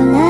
我来。